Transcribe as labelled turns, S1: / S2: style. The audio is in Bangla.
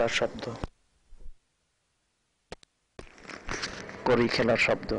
S1: খেলার শব্দ। করি খেলার শব্দ।